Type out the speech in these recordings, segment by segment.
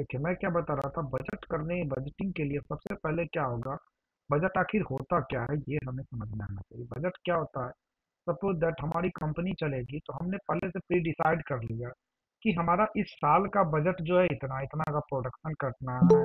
देखिए, मैं क्या बता रहा था, बजट करने बजटिंग के लिए सबसे पहले क्या होगा, बजट आखिर होता क्या है, ये हमें समझ में आना चाहिए बजट क्या होता है? सपोज़ दैट हमारी कंपनी चलेगी तो हमने पहले से प्री डिसाइड कर लिया कि हमारा इस साल का बजट जो है, इतना इतना का प्रोडक्शन करना है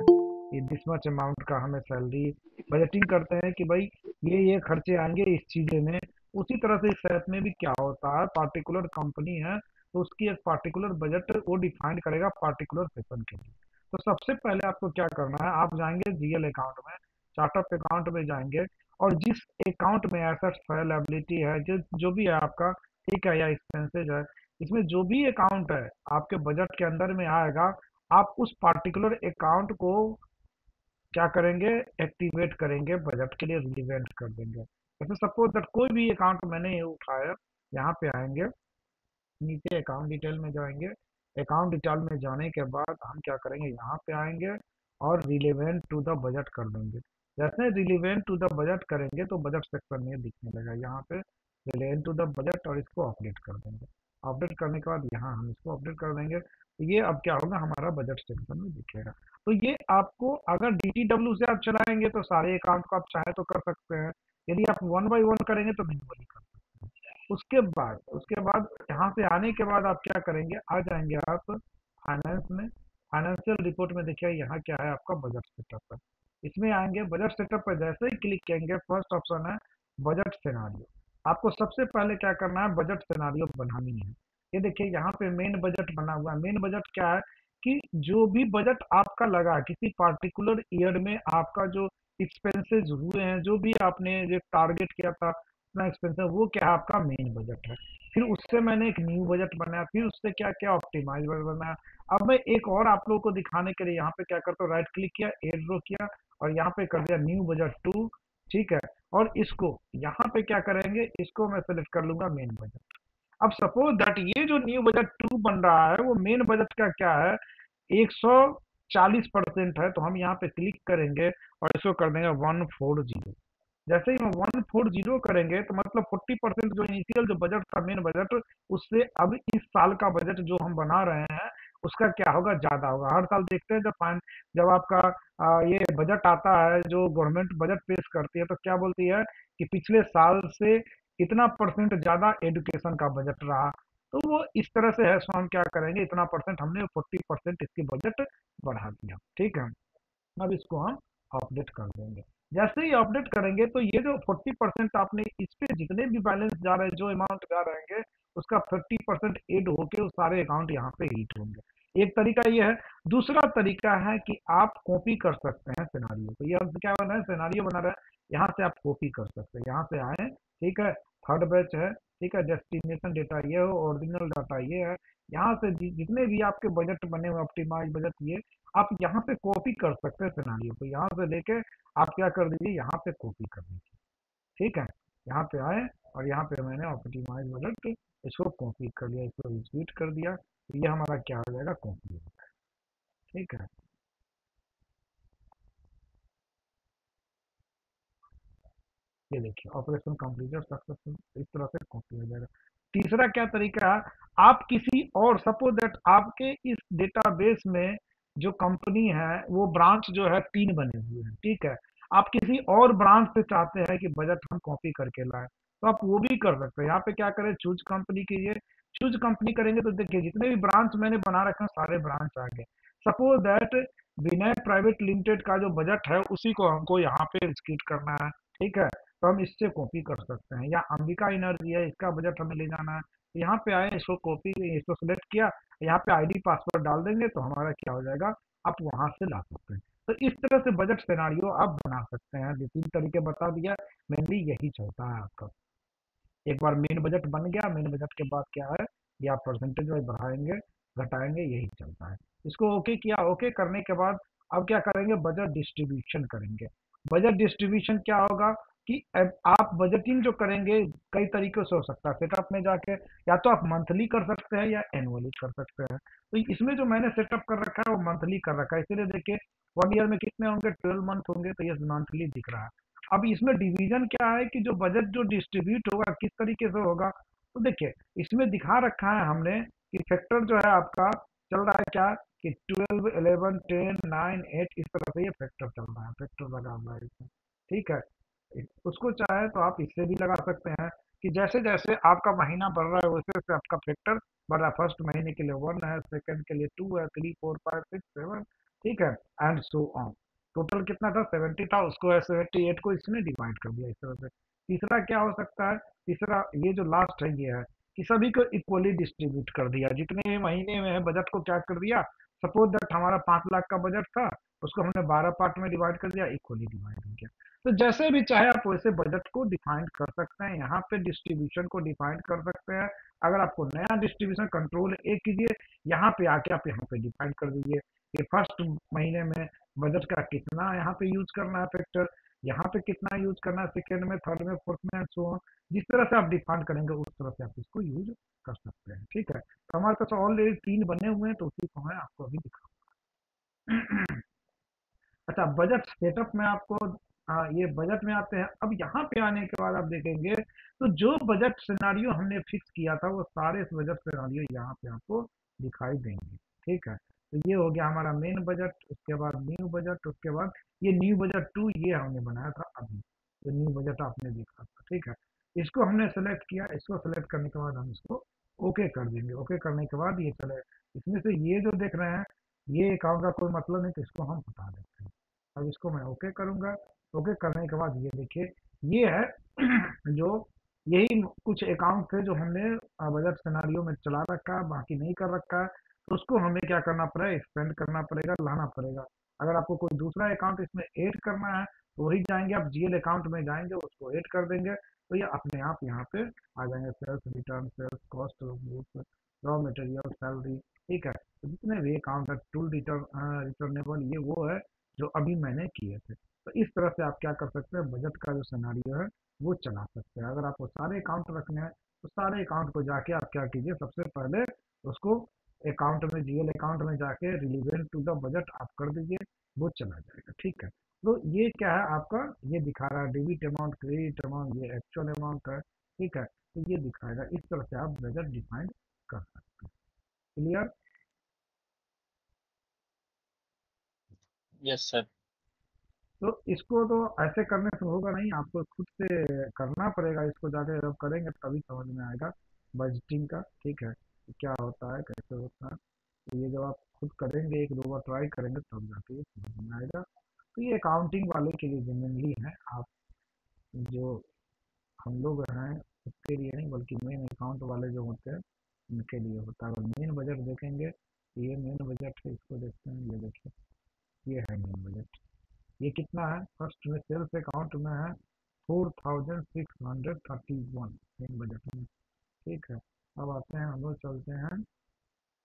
ये दिस मच अमाउंट का हमें सैलरी बजटिंग करते हैं कि भाई, ये ये खर्चे आएँगे इस चीज़ें में। उसी तरह से इस सेट में भी क्या होता है पार्टिकुलर कंपनी है तो उसकी एक पार्टिकुलर बजट वो डिफाइन करेगा पार्टिकुलर सेशन के लिए। तो सबसे पहले आपको क्या करना है, आप जाएँगे जीएल अकाउंट में चार्ट ऑफ़ अकाउंट में जाएँगे और जिस अकाउंट में एसेट्स है लाइबिलिटी है जो जो भी है आपका ठीक है या एक्सपेंसेज है, इसमें जो भी अकाउंट है, आपके बजट के अंदर में आएगा, आप उस पार्टिकुलर अकाउंट को क्या करेंगे एक्टिवेट करेंगे बजट के लिए रिलीवेंट कर देंगे। जैसे सपोज़ दैट कोई भी अकाउंट मैंने उठाया, यहाँ पे आएँगे, नीचे अकाउंट डिटेल में जाएँगे अकाउंट डिटेल में जाने के बाद हम क्या करेंगे? यहाँ पे आएँगे और रिलेवेंट टू द बजट कर देंगे। जैसे रिलेवेंट टू द बजट करेंगे तो बजट सेक्शन में दिखने लगा यहाँ पे रिलेवेंट टू द बजट और इसको अपडेट कर देंगे। अपडेट करने के बाद यहाँ हम इसको अपडेट कर देंगे। तो ये अब क्या होगा? हमारा बजट सेक्शन में दिखेगा। तो ये आपको अगर डीटीडब्ल्यू से आप चलाएँगे तो सारे अकाउंट को आप चाहे तो कर सकते हैं। यदि आप वन बाई वन करेंगे तो मैनुअली कर सकते हैं। उसके बाद उसके बाद, यहाँ से आने के बाद आप क्या करेंगे? आ जाएँगे आप फाइनेंस में। फाइनेंशियल रिपोर्ट में देखिए, यहाँ क्या है आपका बजट सेटअप है इसमें आएँगे बजट सेटअप पर जैसे ही क्लिक करेंगे फ़र्स्ट ऑप्शन है बजट सेनारियो आपको सबसे पहले क्या करना है बजट सेनारियो बनानी है। ये देखिए, यहाँ पे मेन बजट बना हुआ है। मेन बजट क्या है कि जो भी बजट आपका लगा किसी पार्टिकुलर ईयर में आपका जो एक्सपेंसेस हुए हैं, जो भी आपने जो टारगेट किया था अपना एक्सपेंसेस वो क्या है? आपका मेन बजट है। फिर उससे मैंने एक न्यू बजट बनाया। फिर उससे क्या क्या ऑप्टिमाइज बनाया अब मैं एक और आप लोगों को दिखाने के लिए यहाँ पे क्या करता हूँ? राइट क्लिक किया एड ड्रो किया और यहाँ पे कर दिया न्यू बजट टू ठीक है? और इसको, यहाँ पे क्या करेंगे? इसको मैं सेलेक्ट कर लूँगा मेन बजट अब सपोज़ दैट ये जो न्यू बजट टू बन रहा है, वो मेन बजट का क्या है? 140 परसेंट है तो हम यहाँ पे क्लिक करेंगे और इसको कर देंगे वन फोर ज़ीरो जैसे ही हम वन फोर ज़ीरो करेंगे तो मतलब फोर्टी परसेंट जो इनिशियल जो बजट था मेन बजट उससे अब इस साल का बजट जो हम बना रहे हैं उसका क्या होगा? ज़्यादा होगा। हर साल देखते हैं जब फाइन जब आपका आ, ये बजट आता है जो गवर्नमेंट बजट पेश करती है तो क्या बोलती है कि पिछले साल से इतना परसेंट ज़्यादा एजुकेशन का बजट रहा। तो वो इस तरह से है सो हम क्या करेंगे? इतना परसेंट हमने फोर्टी परसेंट इसकी बजट बढ़ा दिया। ठीक है? अब इसको हम अपडेट कर देंगे। जैसे ही अपडेट करेंगे तो ये जो 40 परसेंट आपने इस पे जितने भी बैलेंस जा रहे हैं, जो अमाउंट जा रहेंगे उसका 30 परसेंट एड होके वो सारे अकाउंट यहाँ पे हिट होंगे। एक तरीका ये है। दूसरा तरीका है कि आप कॉपी कर सकते हैं सिनारियो तो ये क्या बना है? सिनारियो बना रहे है। यहाँ से आप कॉपी कर सकते हैं। यहाँ से आए, ठीक है? थर्ड बैच है, ठीक है? डेस्टिनेशन डेटा ये हो ओरिजिनल डाटा ये है। यहाँ से जितने भी आपके बजट बने हुए ऑप्टिमाइज बजट ये आप यहाँ पे कॉपी कर सकते हैं सिनारियो को। यहाँ से लेके आप क्या कर दीजिए, यहाँ पे कॉपी कर दीजिए। ठीक है? यहाँ पे आए और यहाँ पे मैंने ऑप्टिमाइज बजट इसको कॉपी कर लिया, इसको रिपीट कर दिया। तो ये हमारा क्या हो जाएगा? कॉपी हो जाएगा। ठीक है? ये देखिए ऑपरेशन कंप्लीटेड सक्सेसफुल इस तरह से कॉपी हो जाएगा। तीसरा क्या तरीका है आप किसी और सपोज़ दैट आपके इस डेटाबेस में जो कंपनी है, वो ब्रांच जो है, तीन बने हुए हैं, ठीक है? आप किसी और ब्रांच से चाहते हैं कि बजट हम कॉपी करके लाए तो आप वो भी कर सकते हैं। यहाँ पे क्या करें चूज़ कंपनी कीजिए चूज़ कंपनी करेंगे तो देखिए, जितने भी ब्रांच मैंने बना रखे हैं, सारे ब्रांच आ गए। Suppose that Vinay private limited का जो बजट है, उसी को हमको यहाँ पे स्किट करना है, ठीक है? तो हम इससे कॉपी कर सकते हैं। या अंबिका एनर्जी है, इसका बजट हमें ले जाना है। तो यहाँ पे आए, इसको कॉपी इसको सिलेक्ट किया, यहाँ पे आईडी पासवर्ड डाल देंगे तो हमारा क्या हो जाएगा? आप वहाँ से ला सकते हैं। तो इस तरह से बजट सिनारियो आप बना सकते हैं। जो तीन तरीके बता दिया मेनली यही चलता है आपका। एक बार मेन बजट बन गया मेन बजट के बाद क्या है? या आप परसेंटेज वाइज बढ़ाएँगे, घटाएँगे, यही चलता है। इसको ओके किया ओके करने के बाद अब क्या करेंगे? बजट डिस्ट्रीब्यूशन करेंगे। बजट डिस्ट्रीब्यूशन क्या होगा? कि आप बजटिंग जो करेंगे, कई तरीकों से हो सकता है। सेटअप में जाके या तो आप मंथली कर सकते हैं या एनुअली कर सकते हैं। तो इसमें जो मैंने सेटअप कर रखा है, वो मंथली कर रखा है। इसीलिए देखिए वन ईयर में कितने होंगे? ट्वेल्व मंथ होंगे तो ये मंथली दिख रहा है। अब इसमें डिवीज़न क्या है कि जो बजट जो डिस्ट्रीब्यूट होगा, किस तरीके से होगा? तो देखिए, इसमें दिखा रखा है हमने कि फैक्टर जो है आपका, चल रहा है क्या? कि twelve eleven ten nine eight इस तरह से ये फैक्टर चल रहा है। फैक्टर लगा हुआ है इसमें। ठीक है? उसको चाहे तो आप इससे भी लगा सकते हैं कि जैसे जैसे आपका महीना बढ़ रहा है वैसे वैसे आपका फैक्टर बढ़ रहा है। फ़र्स्ट महीने के लिए वन है सेकंड के लिए टू है three four five six seven ठीक है? एंड सो ऑन टोटल कितना था? सेवेंटी था, उसको सेवेंटी एट को इसने डिवाइड कर दिया इस तरह से। तीसरा क्या हो सकता है? तीसरा, ये जो लास्ट है, ये है कि सभी को इक्वली डिस्ट्रीब्यूट कर दिया। जितने महीने में है बजट को क्या कर दिया? सपोज़ दैट हमारा पाँच लाख का बजट था, उसको हमने बारह पार्ट में डिवाइड कर दिया इक्वली डिवाइड हो गया। तो जैसे भी चाहे आप वैसे बजट को डिफाइन कर सकते हैं, यहाँ पे डिस्ट्रीब्यूशन को डिफाइन कर सकते हैं। अगर आपको नया डिस्ट्रीब्यूशन कंट्रोल ए कीजिए, यहाँ पे आके आप यहाँ पे डिफाइन कर दीजिए कि फ़र्स्ट महीने में बजट का कितना यहाँ पे यूज़ करना है फैक्टर यहाँ पे कितना यूज़ करना है सेकेंड में थर्ड में फोर्थ में सो जिस तरह से आप डिफाइन करेंगे, उस तरह से आप इसको यूज़ कर सकते हैं, ठीक है? तो हमारे पास ऑलरेडी तीन बने हुए हैं तो उसी को मैं आपको अभी दिखाऊँगा। अच्छा बजट सेटअप में आपको हाँ ये बजट में आते हैं। अब यहाँ पे आने के बाद आप देखेंगे तो जो बजट सिनारियो हमने फिक्स किया था, वो सारे बजट सिनारियो यहाँ पे आपको दिखाई देंगे। ठीक है? तो ये हो गया हमारा मेन बजट, उसके बाद न्यू बजट, उसके बाद ये न्यू बजट टू ये हमने बनाया था अभी। तो न्यू बजट आपने देखा था। ठीक है? इसको हमने सेलेक्ट किया, इसको सेलेक्ट करने के बाद हम इसको ओके कर देंगे। ओके करने के बाद ये चले। इसमें से ये जो देख रहे हैं, ये अकाउंट का कोई मतलब नहीं तो इसको हम हटा देते हैं। अब इसको मैं ओके करूँगा। ओके करने के बाद ये देखिए, ये है जो यही कुछ अकाउंट थे जो हमने बजट सिनारियो में चला रखा है बाकी नहीं कर रखा। है तो उसको हमें क्या करना पड़ेगा? एक्सपेंड करना पड़ेगा, लाना पड़ेगा। अगर आपको कोई दूसरा अकाउंट इसमें ऐड करना है तो वही जाएँगे, आप जीएल अकाउंट में जाएँगे, उसको ऐड कर देंगे। तो ये अपने आप यहाँ पे आ जाएँगे। Sales return sales cost raw material salary ठीक है? तो जितने भी अकाउंट है टूल रिटर्न रिटर्नेबल ये वो है जो अभी मैंने किए थे। तो इस तरह से आप क्या कर सकते हैं? बजट का जो सिनारियो है, वो चला सकते हैं। अगर आपको सारे अकाउंट रखने हैं तो सारे अकाउंट को जाके आप क्या कीजिए? सबसे पहले उसको अकाउंट में जीएल अकाउंट में जाके रिलीवेंट टू द बजट आप कर दीजिए, वो चला जाएगा। ठीक है? तो ये क्या है आपका? ये दिखा रहा है। डेबिट अमाउंट क्रेडिट अमाउंट ये एक्चुअल अमाउंट है। ठीक है? तो ये दिखाएगा। इस तरह से आप बजट डिफाइन कर सकते हैं। क्लियर यस सर तो इसको तो ऐसे करने से होगा नहीं, आपको खुद से करना पड़ेगा, इसको जाके जब करेंगे तभी समझ में आएगा बजटिंग का, ठीक है क्या होता है, कैसे होता है। तो ये जब आप खुद करेंगे, एक दो बार ट्राई करेंगे, तब जाके समझ में आएगा। तो ये अकाउंटिंग वाले के लिए जेनरली है, आप जो हम लोग हैं, उसके लिए नहीं, बल्कि मेन अकाउंट वाले जो होते हैं, उनके लिए होता है। मेन बजट देखेंगे तो ये मेन बजट है, इसको देखते हैं, ये देखिए, ये है मेन बजट ये कितना है? फ़र्स्ट में सेल्स अकाउंट में है four thousand six hundred thirty one main budget में। ठीक है, अब आते हैं हम लोग चलते हैं,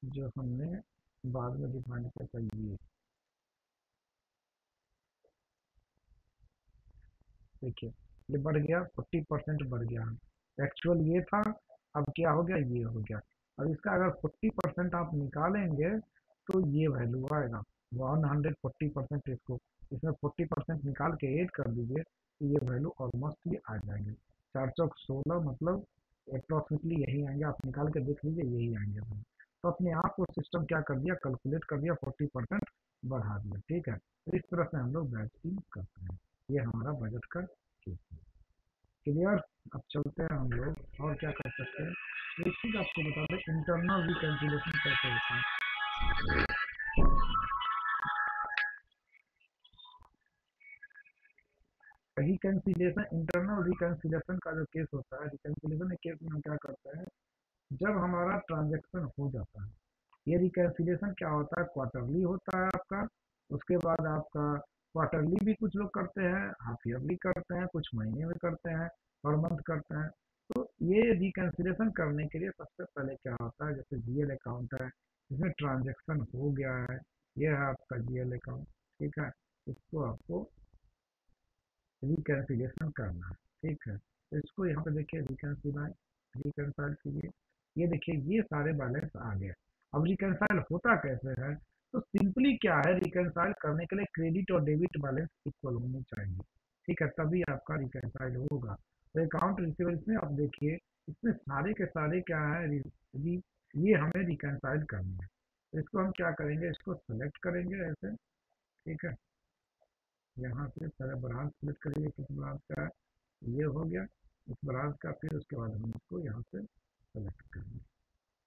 जो हमने बाद में डिफाइन किया था ये। देखिए, ये बढ़ गया फोर्टी परसेंट बढ़ गया। एक्चुअल ये था, अब क्या हो गया? ये हो गया। अब इसका अगर फोर्टी परसेंट आप निकालेंगे तो ये वैल्यू आएगा। वन हंड्रेड फोर्टी परसेंट इसको। इसमें फोर्टी परसेंट निकाल के ऐड कर दीजिए तो ये वैल्यू ऑलमोस्ट ये आ जाएँगे। चार चौक सोलह मतलब अप्रॉक्सीमेटली यही आएँगे। आप निकाल के देख लीजिए, यही आएँगे। तो अपने आप को सिस्टम क्या कर दिया कैलकुलेट कर दिया फोर्टी परसेंट बढ़ा दिया। ठीक है? तो इस तरह से हम लोग बजटिंग करते हैं। ये हमारा बजट का केस है। क्लियर अब चलते हैं हम लोग। और क्या कर सकते हैं? एक चीज़ आपको बता दें इंटरनल रिकैलकुलेशन कैसे होता है? रिकन्सिलेशन इंटरनल रिकन्सिलेशन का जो केस होता है रिकन्सिलेशन केस में हम क्या करते हैं? जब हमारा ट्रांजेक्शन हो जाता है, ये रिकन्सिलेशन क्या होता है? क्वार्टरली होता है आपका। उसके बाद आपका क्वार्टरली भी कुछ लोग करते हैं हाफ़ ईयरली करते हैं, कुछ महीने में करते हैं पर मंथ करते हैं। तो ये रिकन्सिलेशन करने के लिए सबसे पहले क्या होता है? जैसे जीएल अकाउंट है, इसमें ट्रांजेक्शन हो गया है, ये है आपका जीएल अकाउंट ठीक है? इसको आपको रिकैंसिलेशन करना, ठीक है। तो इसको यहाँ पे देखिए रिकैंसिलाइन रिकनसाइल कीजिए ये देखिए, ये सारे बैलेंस आ गए। अब रिकनसाइल होता कैसे है? तो सिंपली क्या है? रिकनसाइल करने के लिए क्रेडिट और डेबिट बैलेंस इक्वल होने चाहिए। ठीक है, तभी आपका रिकनसाइल होगा। तो अकाउंट रिसीवेबल्स में आप देखिए, इसमें सारे के सारे क्या है? ये हमें रिकनसाइल करना है। तो इसको हम क्या करेंगे? इसको सेलेक्ट करेंगे ऐसे। ठीक है। यहाँ से पहले ब्रांच सेलेक्ट करेंगे किस ब्रांच का, ये हो गया। इस ब्रांच का फिर उसके बाद हम इसको यहाँ से सेलेक्ट करेंगे।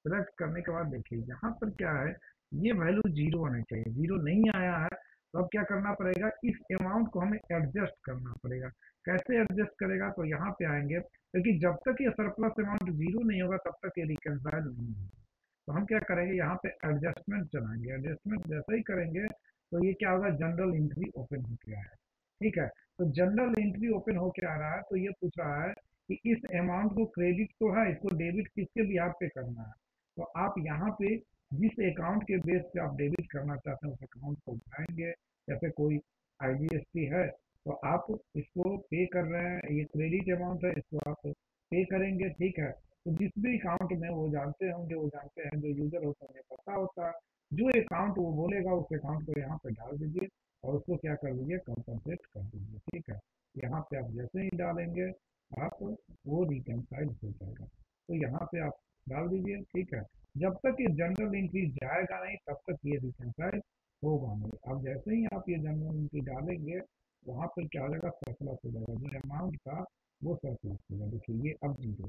सेलेक्ट करने के बाद देखिए, यहाँ पर क्या है? ये वैल्यू ज़ीरो आना चाहिए। ज़ीरो नहीं आया है तो अब क्या करना पड़ेगा? इस अमाउंट को हमें एडजस्ट करना पड़ेगा। कैसे एडजस्ट करेगा? तो यहाँ पे आएँगे, क्योंकि तो जब तक ये सरप्लस अमाउंट ज़ीरो नहीं होगा, तब तक ये रिकनसाइल नहीं होगा। तो हम क्या करेंगे? यहाँ पे एडजस्टमेंट चलाएँगे। एडजस्टमेंट जैसे ही करेंगे तो ये क्या होगा? जनरल एंट्री ओपन हो गया है। ठीक है? तो जनरल एंट्री ओपन होकर आ रहा है? तो ये पूछ रहा है कि इस अमाउंट को क्रेडिट तो है, इसको डेबिट किसके भी आप पे करना है? तो आप यहाँ पे जिस अकाउंट के बेस पे आप डेबिट करना चाहते हैं, उस अकाउंट को बनाएँगे जैसे कोई आई है तो आप इसको पे कर रहे हैं, ये क्रेडिट अमाउंट है, इसको आप पे करेंगे। ठीक है? तो जिस भी अकाउंट में वो जानते होंगे, वो जानते हैं जो यूज़र होता है पता होता है। जो अकाउंट वो बोलेगा, उस अकाउंट को यहाँ पे डाल दीजिए और उसको क्या कर दीजिए कंपनसेट कर दीजिए, ठीक है? यहाँ पे आप जैसे ही डालेंगे, आप वो रिकनसाइल हो जाएगा। तो यहाँ पे आप डाल दीजिए, ठीक है? जब तक ये जनरल एंट्री जाएगा नहीं, तब तक ये रिकनसाइल होगा नहीं। अब जैसे ही आप ये जनरल एंट्री डालेंगे, वहाँ पर क्या हो जाएगा? सरप्लस हो जाएगा। जो अमाउंट था, वो सरप्लस होगा देखिए, ये अब हो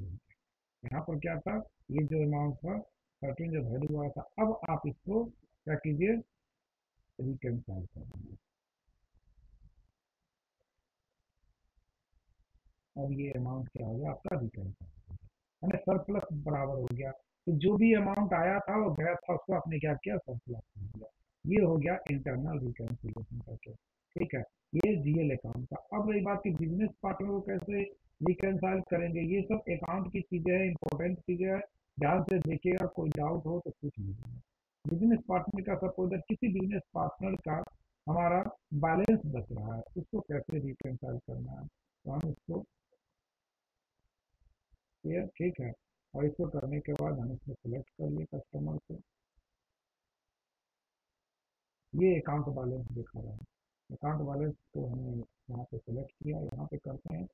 यहाँ पर क्या था? ये जो अमाउंट था थर्टीन जो वैल्यू हुआ था अब आप इसको क्या कीजिए? रिकनसाइल कर दीजिए। अब ये अमाउंट क्या हो गया? आपका रिटर्न यानी सरप्लस बराबर हो गया। तो जो भी अमाउंट आया था, वो गया था, उसको आपने क्या किया? सरप्लस हो गया ये हो गया इंटरनल रिकन्सिलेशन का केस ठीक है? ये जीएल अकाउंट का अब रही बात की बिज़नेस पार्टनर को कैसे रिकनसाइल करेंगे? ये सब अकाउंट की चीज़ें हैं इंपॉर्टेंट चीज़ें हैं। ध्यान से देखिएगा कोई डाउट हो तो पूछ लीजिएगा बिज़नेस पार्टनर का सपोज़ किसी बिज़नेस पार्टनर का हमारा बैलेंस बच रहा है, उसको कैसे रिकनसाइल करना है? तो हम इसको ठीक है। और इसको करने के बाद हम इसमें सेलेक्ट कर लिए कस्टमर को। ये अकाउंट बैलेंस दिखा रहा है। अकाउंट बैलेंस को हमने यहाँ पे सेलेक्ट किया, यहाँ पे करते हैं,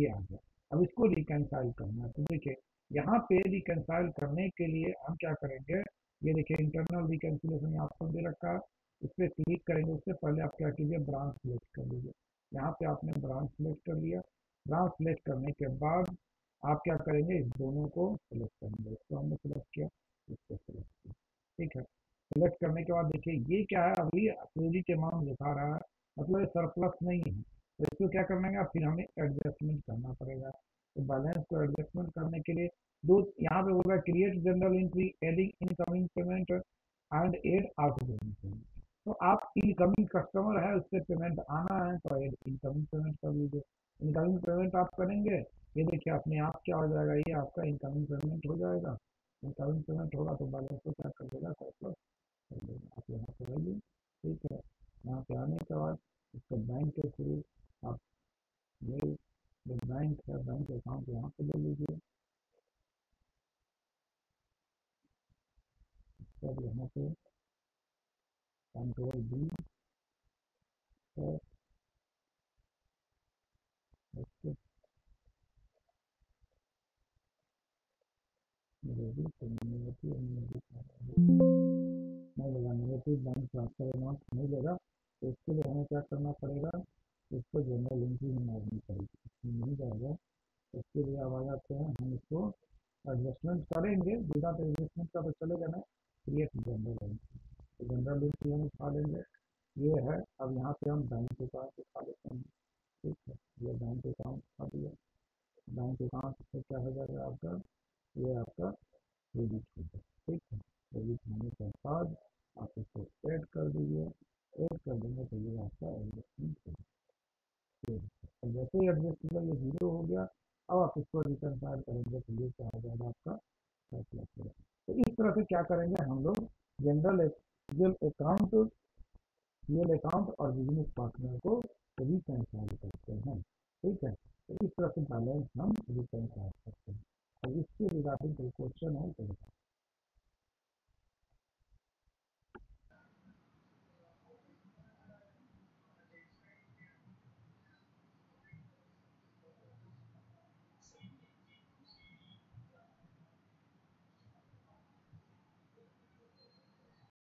ये आ गया। अब इसको रिकनसाइल करना है। तो देखिए यहाँ पे रिकनसाइल करने के लिए हम क्या करेंगे? ये देखिए इंटरनल रिकनसिलेशन ऑप्शन दे रखा है। इस पर क्लिक करेंगे, उससे पहले आप क्या कीजिए? ब्रांच सेलेक्ट कर लीजिए। यहाँ पे आपने ब्रांच सेलेक्ट कर लिया। ब्रांच सेलेक्ट करने के बाद आप क्या करेंगे? इस दोनों को सिलेक्ट करेंगे। इसको हमने सिलेक्ट किया। इसको सिलेक्ट किया। ठीक है? सिलेक्ट करने के बाद देखिए, ये क्या है? अभी क्रेडिट अमाउंट दिखा रहा है। मतलब ये सरप्लस नहीं है। तो इसको क्या करना है? फिर हमें एडजस्टमेंट करना पड़ेगा। तो बैलेंस को एडजस्टमेंट करने के लिए दो, यहाँ पे होगा create general entry adding incoming payment and add outgoing payment तो आप इनकमिंग कस्टमर है, उससे पेमेंट आना है तो एड इनकमिंग पेमेंट कर लीजिए इनकमिंग पेमेंट आप करेंगे, ये देखिए अपने आप क्या हो जाएगा, ये आपका इनकमिंग पेमेंट हो जाएगा। इनकमिंग पेमेंट होगा तो बैलेंस को क्या कर देगा कर देगा। आप यहाँ पे रहिए, ठीक है। यहाँ पे आने के बाद इसको बैंक के थ्रू आप ये बैंक है बैंक अकाउंट यहाँ पे ले लीजिए। यहाँ पे कंट्रोल बी नहीं लेगा नेगेटिव बैंक ट्रांसफ़र अमाउंट नहीं लेगा तो इसके लिए हमें क्या करना पड़ेगा? इसको जनरल एंट्री में मारनी इसमें नहीं जाएगा। तो इसके लिए अब आ जाते हैं, हम इसको एडजस्टमेंट करेंगे। विदाउट एडजस्टमेंट का तो चलेगा ना। क्रिएट जनरल एंट्री तो जनरल एंट्री हम उठा लेंगे। ये है। अब यहाँ पे हम बैंक अकाउंट उठा लेते हैं। ठीक है। ये बैंक अकाउंट उठा दिया। बैंक अकाउंट से क्या हो जाएगा आपका? ये आपका क्रेडिट हो गया ठीक है क्रेडिट होने के बाद आप इसको ऐड कर दीजिए ऐड कर देंगे तो ये आपका एडजस्टमेंट हो गया जैसे ही एडजस्ट हुआ ये ज़ीरो हो गया अब आप इसको तो ये क्या हो जाएगा आपका। फैसला तो इस तरह से क्या करेंगे हम लोग? जनरल अकाउंट रियल अकाउंट और बिज़नेस पार्टनर को रिकनसाइल करते हैं। ठीक है? तो इस तरह से बैलेंस हम रिकनसाइल करते हैं। इसके रिगार्डिंग कोई क्वेश्चन है तो